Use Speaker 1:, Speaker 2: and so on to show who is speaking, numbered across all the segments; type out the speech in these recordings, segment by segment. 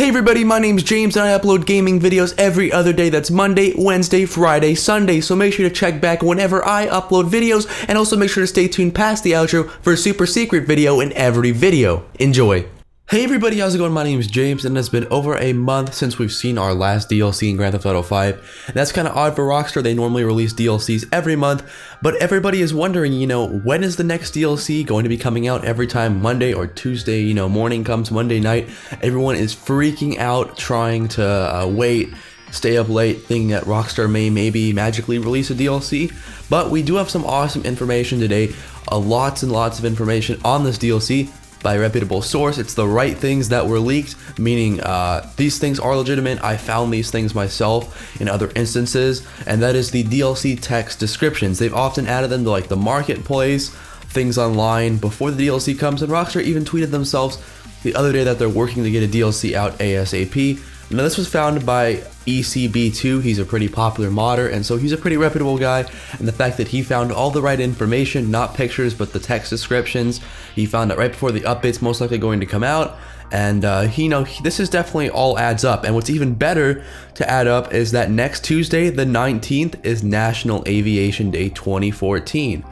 Speaker 1: Hey everybody, my name's James and I upload gaming videos every other day. That's Monday, Wednesday, Friday, Sunday. So make sure to check back whenever I upload videos and also make sure to stay tuned past the outro for a super secret video in every video. Enjoy. Hey everybody, how's it going? My name is James and it's been over a month since we've seen our last DLC in Grand Theft Auto 5. And that's kind of odd for Rockstar, they normally release DLCs every month, but everybody is wondering, you know, when is the next DLC going to be coming out every time Monday or Tuesday, you know, morning comes Monday night. Everyone is freaking out trying to uh, wait stay up late thinking that Rockstar may maybe magically release a DLC. But we do have some awesome information today, uh, lots and lots of information on this DLC by a reputable source. It's the right things that were leaked, meaning uh, these things are legitimate. I found these things myself in other instances, and that is the DLC text descriptions. They've often added them to like the marketplace, things online before the DLC comes, and Rockstar even tweeted themselves the other day that they're working to get a DLC out ASAP. Now this was found by ECB2, he's a pretty popular modder, and so he's a pretty reputable guy, and the fact that he found all the right information, not pictures, but the text descriptions, he found it right before the update's most likely going to come out, and uh, he, you know, this is definitely all adds up, and what's even better to add up is that next Tuesday, the 19th, is National Aviation Day 2014,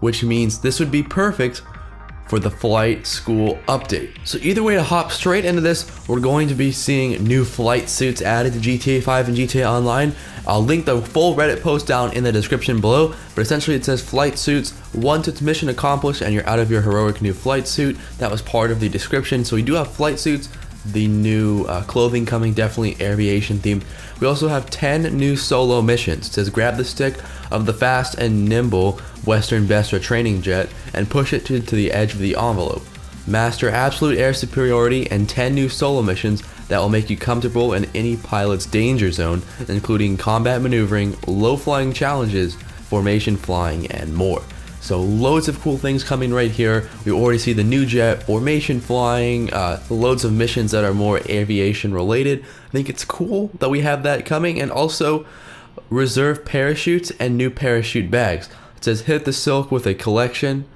Speaker 1: which means this would be perfect for the flight school update. So either way to hop straight into this, we're going to be seeing new flight suits added to GTA 5 and GTA Online. I'll link the full Reddit post down in the description below, but essentially it says flight suits, once it's mission accomplished and you're out of your heroic new flight suit, that was part of the description. So we do have flight suits, the new uh, clothing coming, definitely aviation themed. We also have 10 new solo missions. It says grab the stick of the fast and nimble Western Besra training jet and push it to, to the edge of the envelope. Master absolute air superiority and 10 new solo missions that will make you comfortable in any pilot's danger zone, including combat maneuvering, low flying challenges, formation flying, and more. So loads of cool things coming right here. We already see the new jet, formation flying, uh, loads of missions that are more aviation related. I think it's cool that we have that coming and also reserve parachutes and new parachute bags. It says hit the silk with a collection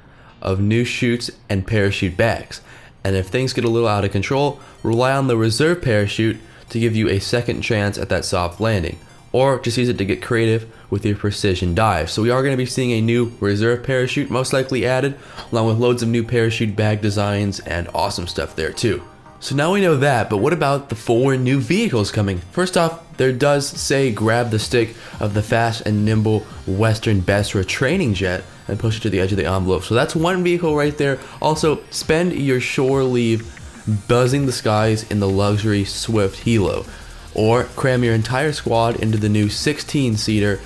Speaker 1: of new chutes and parachute bags. And if things get a little out of control, rely on the reserve parachute to give you a second chance at that soft landing or just use it to get creative with your precision dive. So we are going to be seeing a new reserve parachute most likely added, along with loads of new parachute bag designs and awesome stuff there too. So now we know that, but what about the four new vehicles coming? First off, there does say grab the stick of the fast and nimble Western Besra training jet and push it to the edge of the envelope. So that's one vehicle right there. Also, spend your shore leave buzzing the skies in the luxury Swift Helo or cram your entire squad into the new 16-seater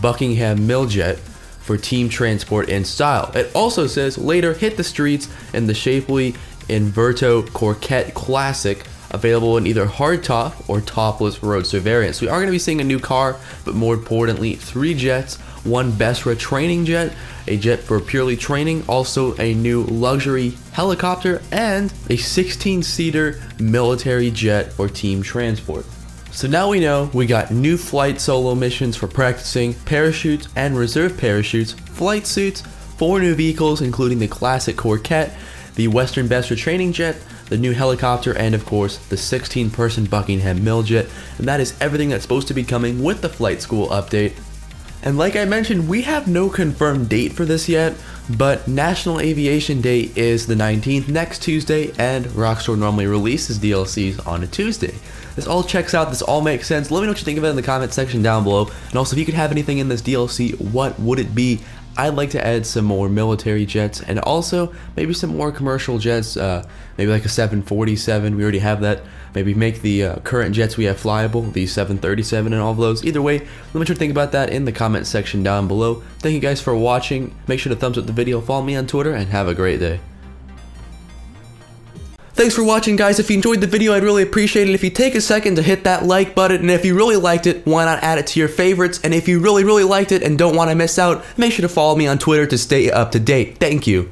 Speaker 1: Buckingham Miljet for team transport in style. It also says later hit the streets in the shapely Inverto Coquette Classic available in either hardtop or topless roadster variants. We are going to be seeing a new car, but more importantly, three jets, one Besra training jet, a jet for purely training, also a new luxury helicopter, and a 16-seater military jet for team transport. So now we know we got new flight solo missions for practicing, parachutes and reserve parachutes, flight suits, four new vehicles including the classic Corvette, the Western Besra training jet, the new helicopter, and of course the 16 person Buckingham Miljet. And that is everything that's supposed to be coming with the flight school update. And like I mentioned, we have no confirmed date for this yet, but National Aviation Day is the 19th next Tuesday, and Rockstar normally releases DLCs on a Tuesday. This all checks out, this all makes sense. Let me know what you think of it in the comment section down below. And also, if you could have anything in this DLC, what would it be? I'd like to add some more military jets and also maybe some more commercial jets, uh, maybe like a 747, we already have that. Maybe make the uh, current jets we have flyable, the 737 and all of those. Either way, let me what think about that in the comment section down below. Thank you guys for watching. Make sure to thumbs up the video, follow me on Twitter, and have a great day. Thanks for watching guys. If you enjoyed the video, I'd really appreciate it if you take a second to hit that like button. And if you really liked it, why not add it to your favorites? And if you really, really liked it and don't want to miss out, make sure to follow me on Twitter to stay up to date. Thank you.